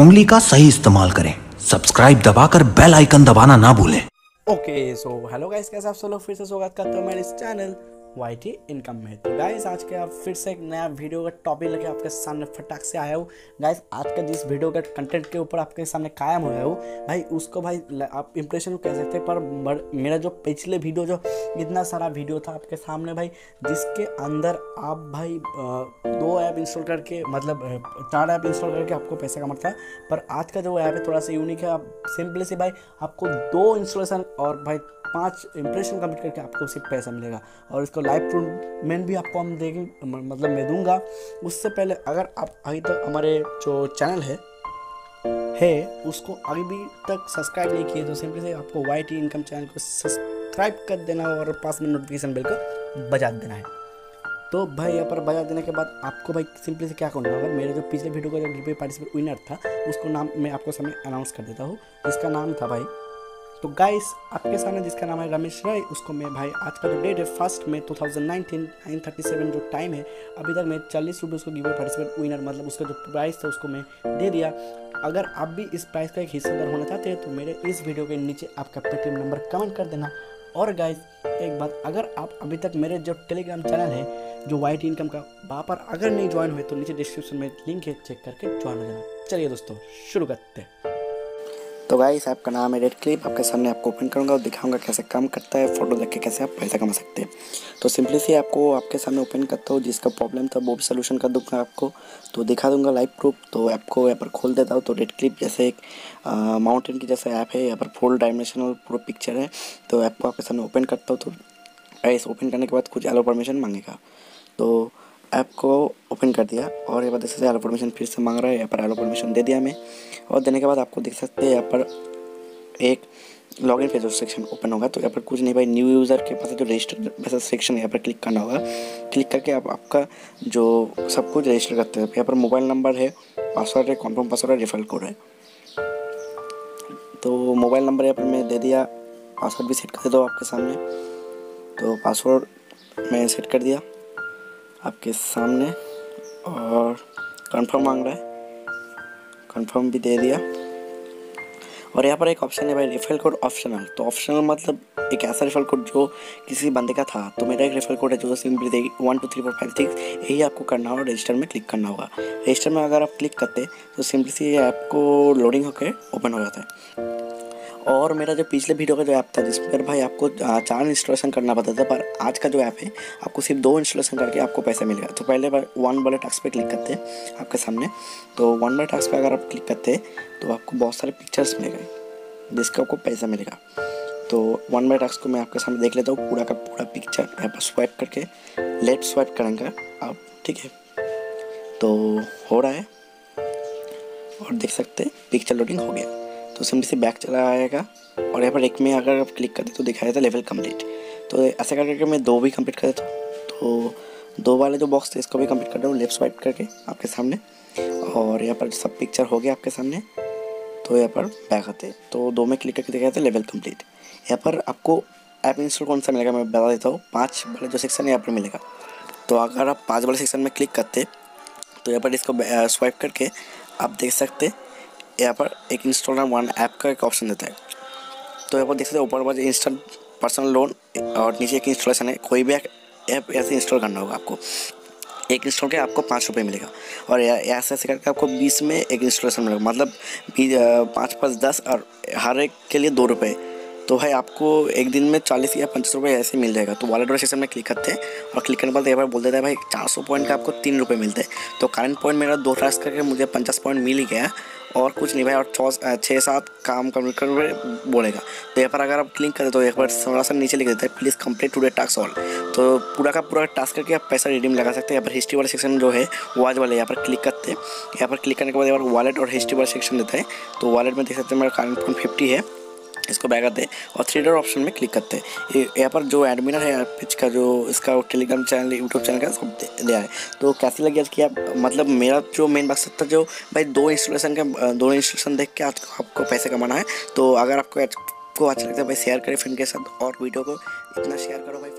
उंगली का सही इस्तेमाल करें। सब्सक्राइब दबाकर बेल आइकन दबाना ना भूलें। ओके सो हेलो गाइस कैसे आप सब लोग? फिर से स्वागत करते हो मेरे इस चैनल वाई टी इनकम में तो गाइज़ आज के आप फिर से एक नया वीडियो का टॉपिक लेके आपके सामने फटाक से आया हूँ। गाइज़ आज का जिस वीडियो का कंटेंट के ऊपर आपके सामने कायम हुआ हूँ, भाई, उसको भाई आप इंप्रेशन कह सकते हैं, पर मेरा जो पिछले वीडियो जो इतना सारा वीडियो था आपके सामने भाई, जिसके अंदर आप भाई दो ऐप इंस्टॉल करके मतलब चार ऐप इंस्टॉल करके आपको पैसा कमाता था, पर आज का जो ऐप है, थोड़ा सा यूनिक है। आप सिंपली से भाई, आपको दो इंस्टॉलेशन और भाई पाँच इंप्रेशन कंप्लीट करके आपको सिर्फ़ पैसा मिलेगा। और इसको लाइव पेमेंट भी आपको हम देंगे मतलब मैं दूँगा। उससे पहले अगर आप अभी तक हमारे जो चैनल है है, उसको अभी भी तक सब्सक्राइब नहीं किए तो सिंपली से आपको वाई टी इनकम चैनल को सब्सक्राइब कर देना और पास में नोटिफिकेशन बिल को बजा देना है। तो भाई, यहाँ पर बजा देने के बाद आपको भाई सिंपली से क्या करना होगा मेरे जो पिछले वीडियो का जो गिवे पार्टिसिपेट विनर था, उसको नाम मैं आपको समय अनाउंस कर देता हूँ। इसका नाम था भाई तो गाइस आपके सामने जिसका नाम है रमेश राय, उसको मैं भाई आज का जो डेट है फ़र्स्ट में 2019 937 जो टाइम है अभी तक मैं चालीस रुपये उसको गिवे पार्टिसिपेट विनर मतलब उसका जो प्राइस था उसको मैं दे दिया। अगर आप भी इस प्राइस का एक हिस्सेदार होना चाहते हैं तो मेरे इस वीडियो के नीचे आपका पेटीएम नंबर कमेंट कर देना। और गाइस एक बात, अगर आप अभी तक मेरे जो टेलीग्राम चैनल है, जो वाइट इनकम का, वहाँ पर अगर नहीं ज्वाइन हुए तो नीचे डिस्क्रिप्शन में लिंक है चेक करके ज्वाइन हो जाना। चलिए दोस्तों, शुरू करते हैं। तो गाइस आपका नाम है रेड क्लिप आपके सामने आपको ओपन करूँगा और दिखाऊँगा कैसे काम करता है फ़ोटो देख के कैसे आप पैसा कमा सकते हैं। तो सिंपली से आपको आपके सामने ओपन करता हूँ, जिसका प्रॉब्लम था वो भी सोल्यूशन कर दूँगा आपको। तो दिखा दूँगा लाइव प्रूफ तो आपको यहाँ पर खोल देता हूँ। तो रेड क्लिप जैसे एक माउंटेन की जैसा ऐप है, यहाँ पर फुल डायमेंशनल पूरा पिक्चर है। तो ऐप को आपके सामने ओपन करता हूँ तो गाइस ओपन करने के बाद कुछ एलो परमिशन मांगेगा। तो ऐप को ओपन कर दिया और ये बाद जैसे एलो परमिशन फिर से मांग रहा है, यहाँ पर एलो परमिशन दे दिया मैं और देने के बाद आपको देख सकते हैं, यहाँ पर एक लॉगिन पेज सेक्शन ओपन होगा। तो यहाँ पर कुछ नहीं, भाई न्यू यूज़र के पास जो रजिस्टर वैसा सेक्शन यहाँ पर क्लिक करना होगा। क्लिक करके आप आपका जो सब कुछ रजिस्टर करते हैं, यहाँ पर मोबाइल नंबर है पासवर्ड है कॉन्फर्म पासवर्ड है रेफरल कोड है। तो मोबाइल नंबर यहाँ पर मैं दे दिया पासवर्ड भी सेट कर दे दो आपके सामने। तो पासवर्ड मैं सेट कर दिया। आपके सामने और कंफर्म मांग रहा है। कंफर्म भी दे दिया। और यहाँ पर एक ऑप्शन है भाई रेफरल कोड ऑप्शनल तो ऑप्शनल मतलब एक ऐसा रेफरल कोड जो किसी बंदे का था। तो मेरा एक रेफरल कोड है जो सिंपली देगी one two three four five six यही आपको करना होगा रजिस्टर में क्लिक करना होगा। रजिस्टर में अगर आप क्लिक करते तो सिंपली से ऐप को लोडिंग होकर ओपन हो जाता है। और मेरा जो पिछले वीडियो का जो ऐप था, जिसमें पर भाई आपको चार इंस्टॉलेशन करना पड़ता था, पर आज का जो ऐप है, आपको सिर्फ़ दो इंस्टॉलेशन करके आपको पैसे मिलेगा तो पहले बार वन वाले टास्क पे क्लिक करते हैं आपके सामने। तो वन वाले टास्क पे अगर आप क्लिक करते हैं तो आपको बहुत सारे पिक्चर्स मिलेगा, जिसका आपको पैसा मिलेगा। तो वन बाय टास्क को मैं आपके सामने देख लेता हूँ, पूरा का पूरा पिक्चर यहाँ पर स्वाइप करके लेफ़्ट स्वाइप करेंगे आप, ठीक है? तो हो रहा है, और देख सकते हैं पिक्चर लोडिंग हो गया। तो सिंपली से बैक चला आएगा। और यहाँ पर एक में अगर आप क्लिक करते तो दिखाया था लेवल कंप्लीट तो ऐसे कर करके मैं दो भी कंप्लीट कर देता हूँ तो दो वाले जो बॉक्स थे, इसको भी कंप्लीट कर रहा हूँ लेफ़्ट स्वाइप करके आपके सामने। और यहाँ पर सब पिक्चर हो गया आपके सामने। तो यहाँ पर बैक आते तो दो में क्लिक करके दिखाया था लेवल कंप्लीट यहाँ पर आपको ऐप इंस्टॉल कौन सा मिलेगा मैं बता देता हूँ। पाँच वाले जो सेक्शन है, यहाँ पर मिलेगा। तो अगर आप पाँच वाले सेक्शन में क्लिक करते तो यहाँ पर इसको स्वाइप करके आप देख सकते यहाँ पर एक इंस्टॉलर वन ऐप का एक ऑप्शन देता है। तो यहाँ पर देख सकते हैं, ऊपर पर इंस्टॉल पर्सनल लोन और नीचे एक इंस्टॉलेशन है, कोई भी ऐप ऐसे इंस्टॉल करना होगा आपको। एक इंस्टॉल के आपको पाँच रुपये मिलेगा। और ऐसे ऐसे करके आपको बीस में एक इंस्टॉलेशन मिलेगा। मतलब पाँच पाँच दस और हर एक के लिए दो रुपये तो भाई आपको एक दिन में चालीस या पचास रुपये ऐसे मिल जाएगा। तो वॉलेट वाले सेक्शन में क्लिक करते हैं और क्लिक करने के बाद एक बार बोल देता है, भाई, चार सौ पॉइंट का आपको तीन रुपये मिलते हैं। तो करंट पॉइंट मेरा दो टास्क करके मुझे पचास पॉइंट मिल ही गया और कुछ नहीं भाई, और चौ छः, सात काम कंप्लीट कर बोलेगा। तो यहाँ पर अगर आप क्लिक करें तो एक बार थोड़ा सा नीचे लिख देता है please complete day task all तो पूरा का पूरा टास्क करके आप पैसा रिडीम लगा सकते हैं। यहाँ पर हिस्ट्री वाले सेक्शन जो है, वो आज वाले यहाँ पर क्लिक करते हैं। यहाँ पर क्लिक करने के बाद यहाँ पर वॉलेट और हिस्ट्री वाला सेक्शन देता है। तो वॉलेट में देख सकते हैं मेरा पॉइंट फिफ्टी है। इसको बैक आते हैं और थ्री डर ऑप्शन में क्लिक करते हैं। यहाँ पर जो एडमिनर है पिच का जो इसका टेलीग्राम चैनल यूट्यूब चैनल का सब दिया है। तो कैसी लगी आज कि आप मतलब मेरा जो मेन मकसद था, जो भाई दो इंस्टॉलेशन का दो इंस्टॉलेशन देख के आज आपको पैसे कमाना है। तो अगर आपको को अच्छा लगता है, भाई शेयर करें फ्रेंड के साथ और वीडियो को इतना शेयर करो भाई